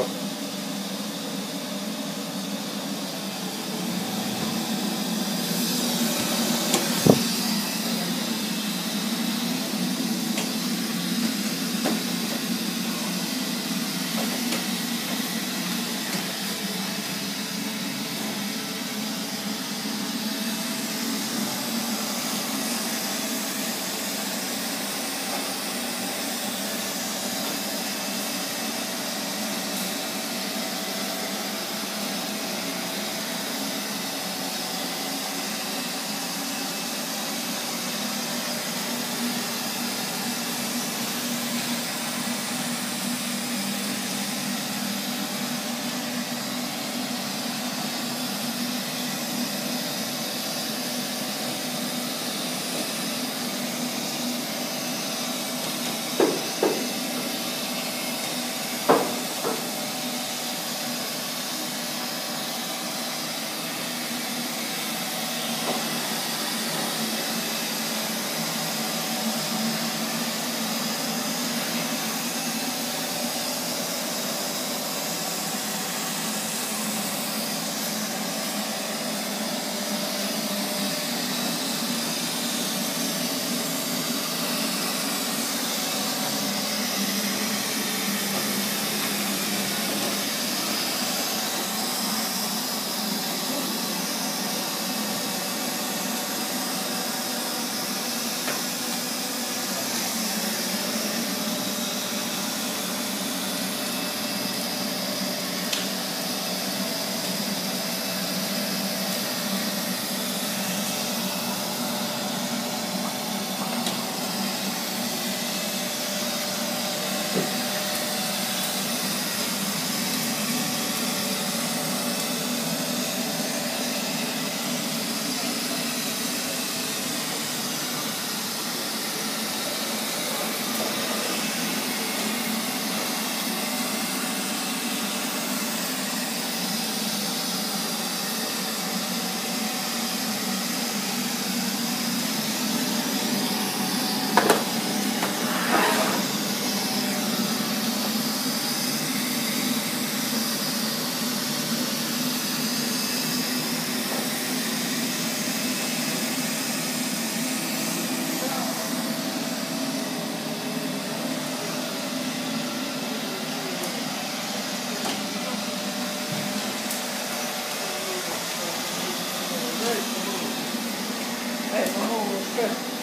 up. Okay.